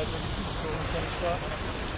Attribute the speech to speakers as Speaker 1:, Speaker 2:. Speaker 1: Leute, die Füße runter starten.